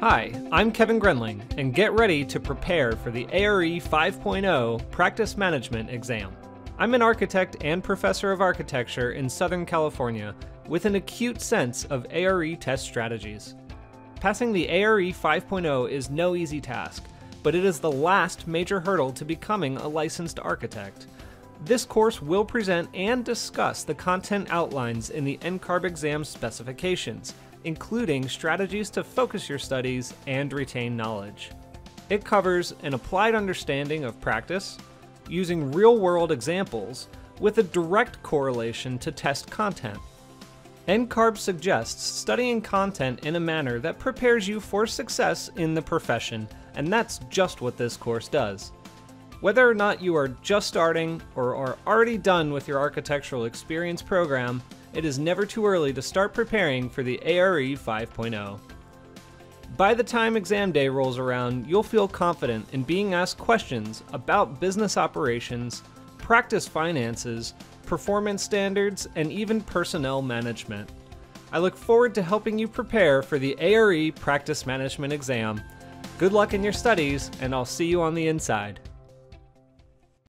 Hi, I'm Kevin Grenling, and get ready to prepare for the ARE 5.0 Practice Management exam. I'm an architect and professor of architecture in Southern California with an acute sense of ARE test strategies. Passing the ARE 5.0 is no easy task, but it is the last major hurdle to becoming a licensed architect. This course will present and discuss the content outlines in the NCARB exam specifications including strategies to focus your studies and retain knowledge. It covers an applied understanding of practice, using real world examples, with a direct correlation to test content. NCARB suggests studying content in a manner that prepares you for success in the profession, and that's just what this course does. Whether or not you are just starting or are already done with your architectural experience program, it is never too early to start preparing for the ARE 5.0. By the time exam day rolls around, you'll feel confident in being asked questions about business operations, practice finances, performance standards, and even personnel management. I look forward to helping you prepare for the ARE Practice Management exam. Good luck in your studies, and I'll see you on the inside.